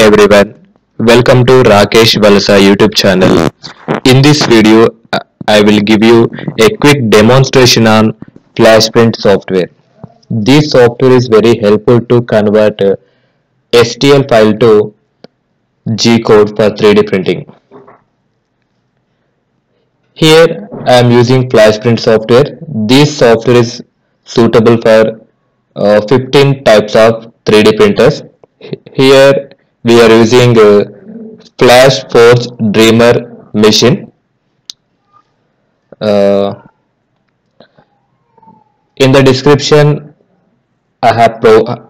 everyone. Welcome to Rakesh Valasa YouTube channel. In this video, I will give you a quick demonstration on FlashPrint software. This software is very helpful to convert uh, STL file to G code for 3D printing. Here I am using FlashPrint software. This software is suitable for uh, 15 types of 3D printers. Here we are using Flash Forge Dreamer machine. Uh, in the description, I have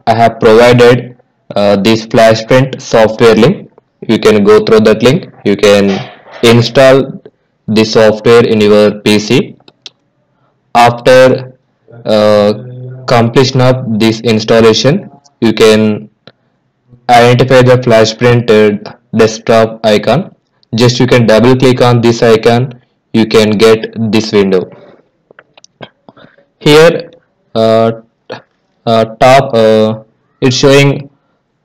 I have provided uh, this FlashPrint software link. You can go through that link. You can install the software in your PC. After uh, completion of this installation, you can identify the FlashPrint desktop icon. Just you can double click on this icon. You can get this window. Here uh, uh, top uh, it's showing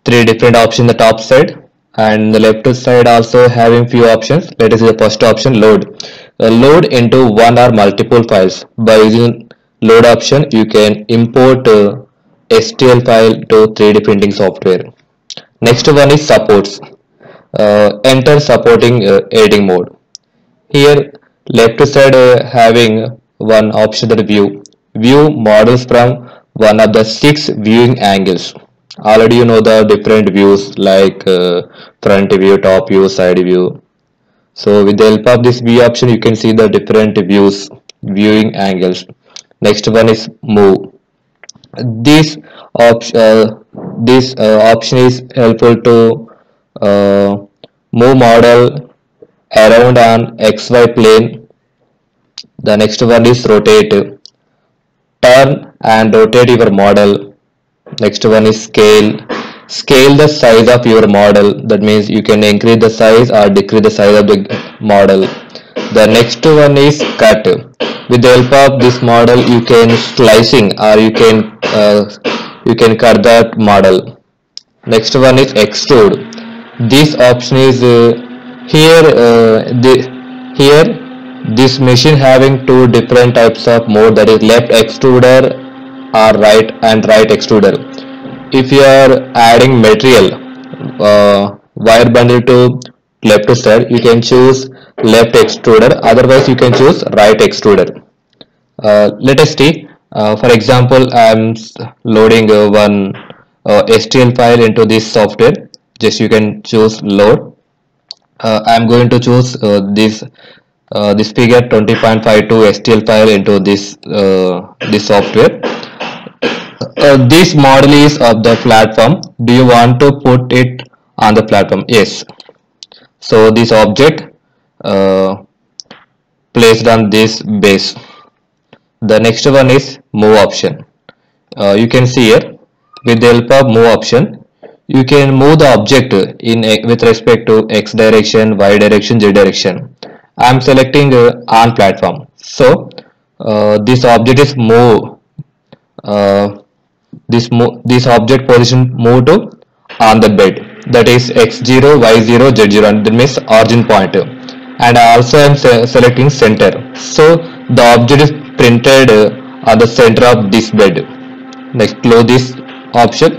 three different options the top side. And the left side also having few options. Let us see the first option load. Uh, load into one or multiple files. By using load option you can import uh, STL file to 3D printing software Next one is supports. Uh, enter supporting uh, editing mode. Here left side uh, having one option that view. View models from one of the six viewing angles. Already you know the different views like uh, front view, top view, side view. So with the help of this view option you can see the different views, viewing angles. Next one is move this option uh, this uh, option is helpful to uh, move model around an xy plane. The next one is rotate. Turn and rotate your model. Next one is scale. Scale the size of your model. That means you can increase the size or decrease the size of the model. The next one is cut. With the help of this model you can slicing or you can uh, you can cut that model. Next one is extrude. This option is uh, here uh, the, here this machine having two different types of mode that is left extruder or right and right extruder. If you are adding material uh, wire bundle to left side you can choose left extruder. Otherwise you can choose right extruder. Uh, let us see uh, for example I am loading uh, one uh, STL file into this software. Just you can choose load. Uh, I am going to choose this this figure 20.52 STL file into this this software. This model is of the platform. Do you want to put it on the platform? Yes. So this object placed on this base the next one is move option. Uh, you can see here with the help of move option you can move the object in with respect to x direction y direction z direction. I am selecting uh, on platform. So uh, this object is move uh, this this object position move to on the bed. That is x0 y0 z0 and that means origin point. And also i'm se- selecting center. So the object is printed uh, on the center of this bed. Next close this option.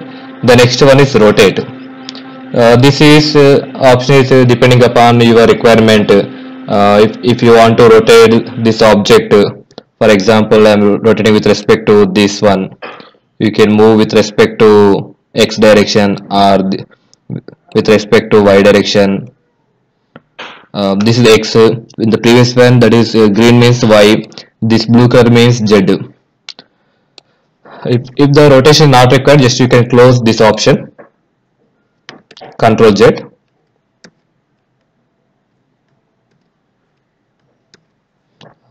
The next one is rotate. Uh, this is uh, option is depending upon your requirement. If, if you want to rotate this object for example i'm rotating with respect to this one. You can move with respect to x direction or with respect to y direction. Uh, this is x in the previous one that is green means y this blue color means z. If, if the rotation is not required just you can close this option. Control z.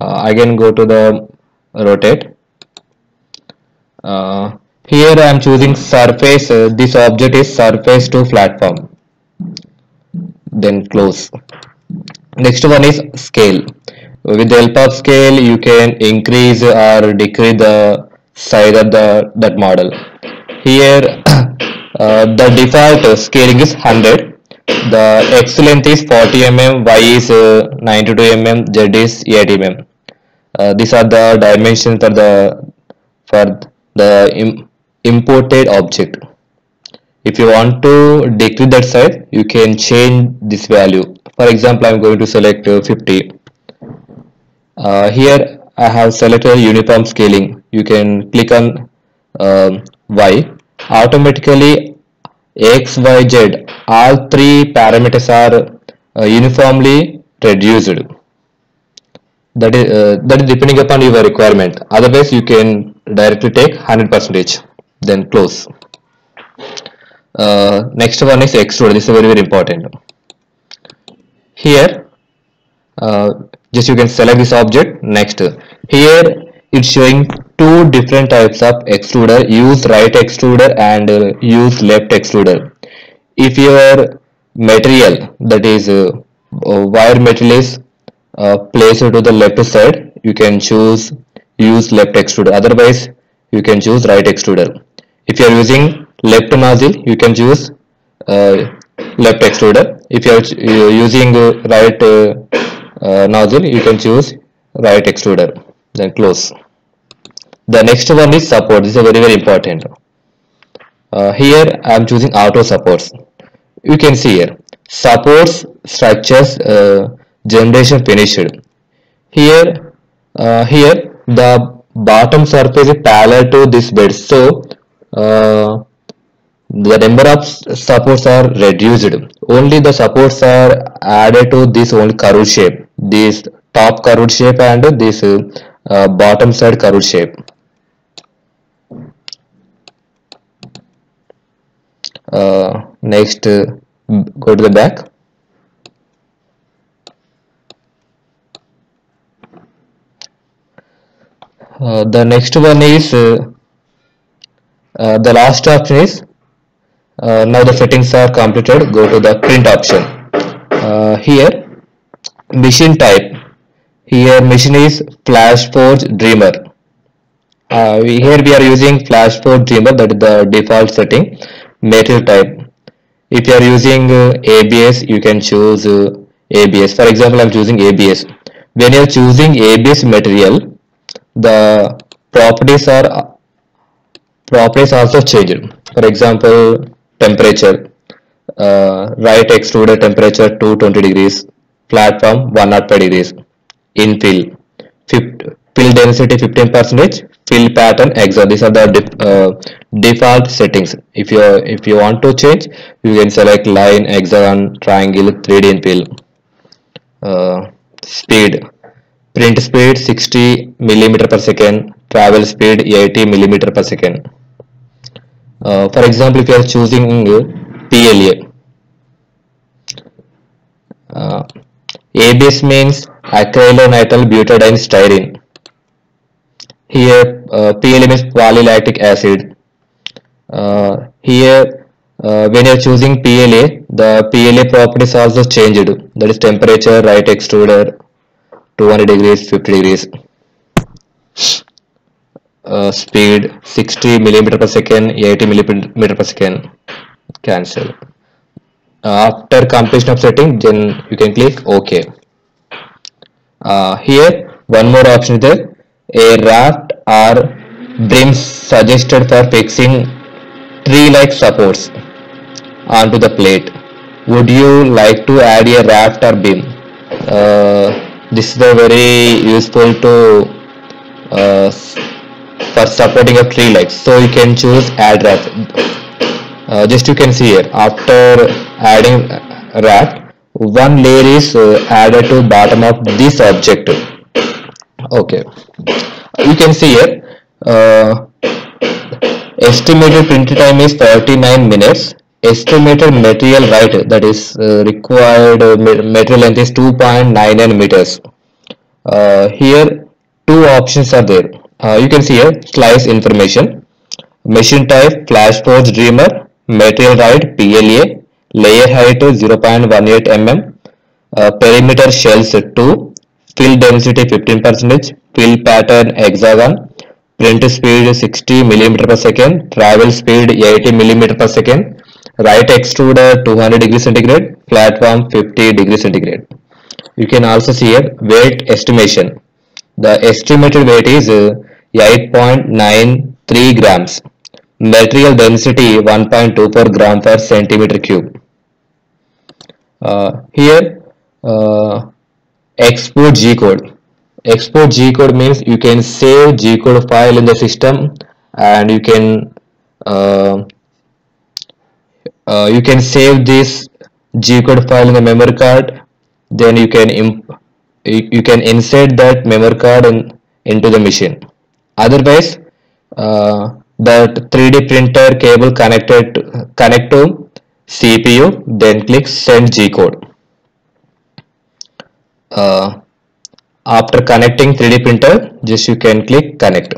Uh, again go to the rotate. Uh, here I am choosing surface. Uh, this object is surface to platform. Then close. Next one is scale with the help of scale you can increase or decrease the size of the that model. Here uh, the default scaling is 100 the x length is 40 mm y is uh, 92 mm z is 80 mm. Uh, these are the dimensions for the for the Im imported object. If you want to decrease that size you can change this value. For example i'm going to select uh, 50 uh, here i have selected uniform scaling. You can click on um, y. Automatically x y z all three parameters are uh, uniformly reduced. That is uh, that is depending upon your requirement. Otherwise you can directly take 100 percentage then close. Uh, next one is extrude this is very very important. Here just you can select this object. Next here it's showing two different types of extruder use right extruder and uh, use left extruder. If your material that is uh, uh, wire material is uh, placed to the left side you can choose use left extruder. Otherwise you can choose right extruder. If you are using left nozzle you can choose uh, left extruder. If you are uh, using uh, right uh, nozzle you can choose right extruder then close. The next one is support. This is very very important. Uh, here I am choosing auto supports. You can see here supports structures uh, generation finished. Here uh, here the bottom surface is parallel to this bed. So uh, the number of supports are reduced. Only the supports are added to this only curved shape this top curved shape and this uh, bottom side curved shape. Uh, next uh, go to the back. Uh, the next one is uh, uh, the last option is now the settings are completed. Go to the print option. Here machine type. Here machine is flashforge dreamer. Uh, we, here we are using flashforge dreamer that is the default setting material type. If you are using uh, abs you can choose uh, abs for example i'm choosing abs when you are choosing abs material the properties are properties also changed for example temperature. Uh, right extruder temperature 220 degrees platform 105 degrees infill Fif- fill density 15 percentage fill pattern exo these are the def- uh, default settings. If you if you want to change you can select line hexagon triangle 3d infill uh, speed. Print speed 60 millimeter per second. Travel speed 80 millimeter per second. Uh, for example if you are choosing PLA uh, ABS means acrylonitrile butadiene styrene here uh, PLA means polylactic acid. Uh, here uh, when you are choosing PLA the PLA properties also changed. That is temperature right extruder 200 degrees 50 degrees. Uh, speed 60 millimeter per second 80 millimeter per second. Cancel after completion of setting then you can click ok. Uh, here one more option is there. A raft or brim suggested for fixing tree like supports onto the plate. Would you like to add a raft or brim uh, this is a very useful to uh, for supporting a tree like so you can choose add raft uh, just you can see here after adding raft one layer is uh, added to bottom of this object. Okay. You can see here uh, estimated print time is 39 minutes. Estimated material height that is uh, required uh, material length is 2.99 meters. Uh, here two options are there. You can see here slice information machine type flash forge dreamer material height PLA layer height 0.18 mm uh, perimeter shells 2 fill density 15 percentage fill pattern hexagon print speed 60 millimeter per second, travel speed 80 millimeter per second, right extruder 200 degree centigrade, platform 50 degree centigrade. You can also see here weight estimation. The estimated weight is uh, 8.93 grams. Material density 1.24 gram per centimeter cube. Uh, here uh, export G code. Export G code means you can save G code file in the system and you can uh, uh, you can save this G code file in the memory card then you can you, you can insert that memory card in, into the machine otherwise uh, that 3d printer cable connected connect to CPU then click send G code. Uh, after connecting 3d printer just you can click connect.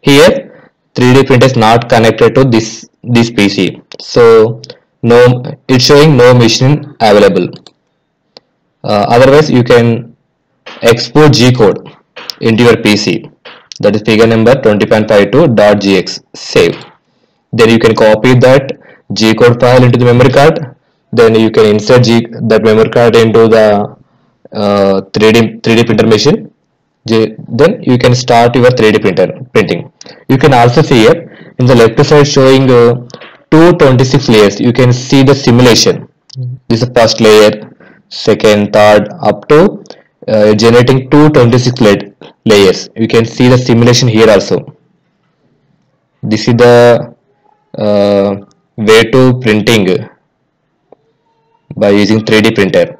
Here 3d printer is not connected to this this PC so no it's showing no machine available. Uh, otherwise you can export G code into your PC that is figure number 20.52.gx save. Then you can copy that G code file into the memory card. Then you can insert G that memory card into the uh, 3D 3D printer machine. Then you can start your 3D printer printing. You can also see here in the left side showing uh, 226 layers. You can see the simulation. This is the first layer second third up to uh, generating 226 la layers. You can see the simulation here also. This is the uh, way to printing by using 3d printer.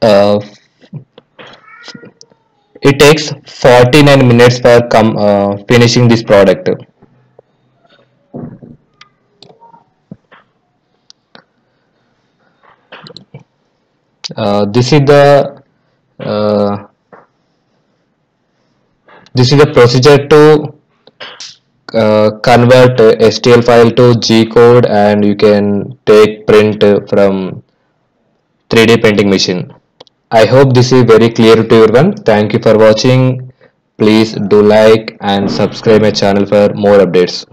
Uh, it takes 49 minutes for com uh, finishing this product uh, this is the uh, this is the procedure to uh, convert STL file to G code and you can take print from 3D printing machine. I hope this is very clear to everyone. Thank you for watching. Please do like and subscribe my channel for more updates.